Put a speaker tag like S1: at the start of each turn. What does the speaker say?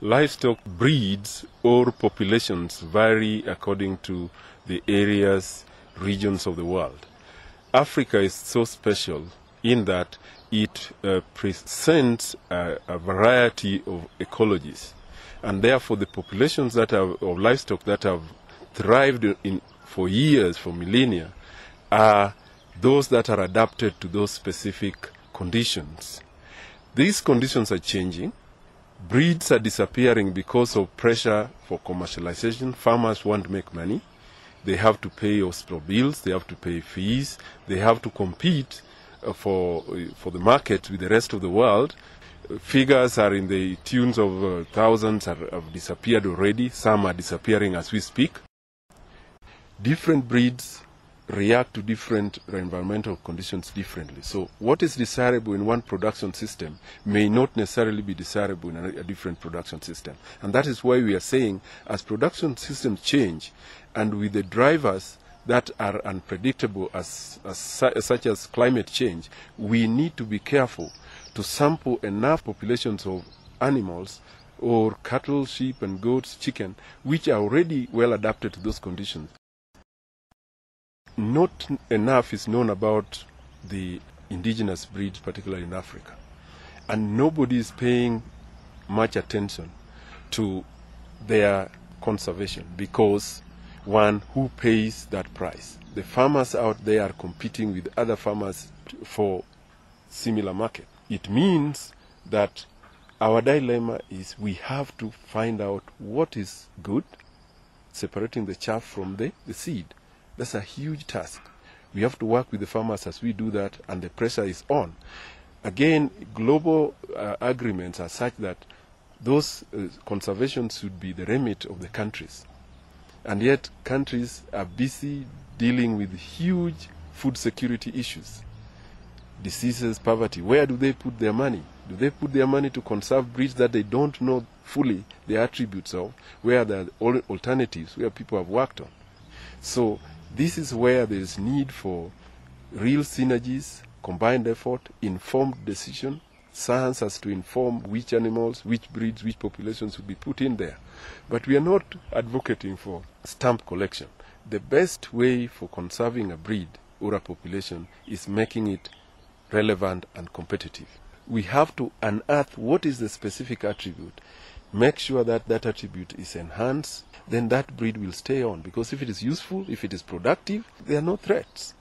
S1: Livestock breeds or populations vary according to the areas, regions of the world. Africa is so special in that it uh, presents a, a, variety of ecologies, and therefore the populations that have, of livestock that have thrived in, for years, for millennia, are those that are adapted to those specific conditions. These conditions are changing. Breeds are disappearing because of pressure for commercialization. Farmers want to make money. They have to pay hospital bills. They have to pay fees. They have to compete uh, for uh, for the market with the rest of the world. Figures are in the tunes of uh, thousands are, have disappeared already. Some are disappearing as we speak. Different breeds react to different environmental conditions differently. So what is desirable in one production system may not necessarily be desirable in a, a, different production system. And that is why we are saying as production systems change and with the drivers that are unpredictable as, as, such as climate change, we need to be careful to sample enough populations of animals or cattle, sheep and goats, chicken, which are already well adapted to those conditions not enough is known about the indigenous breeds, particularly in Africa. And nobody is paying much attention to their conservation because, one, who pays that price? The farmers out there are competing with other farmers for similar market. It means that our dilemma is we have to find out what is good, separating the chaff from the, the seed. That's a huge task. We have to work with the farmers as we do that, and the pressure is on. Again, global uh, agreements are such that those uh, conservation should be the remit of the countries. And yet, countries are busy dealing with huge food security issues diseases, poverty. Where do they put their money? Do they put their money to conserve breeds that they don't know fully the attributes of? Where are the alternatives, where people have worked on? So this is where there is need for real synergies, combined effort, informed decision. Science has to inform which animals, which breeds, which populations should be put in there. But we are not advocating for stamp collection. The best way for conserving a breed or a population is making it relevant and competitive. We have to unearth what is the specific attribute, make sure that that attribute is enhanced, then that breed will stay on because if it is useful, if it is productive, there are no threats.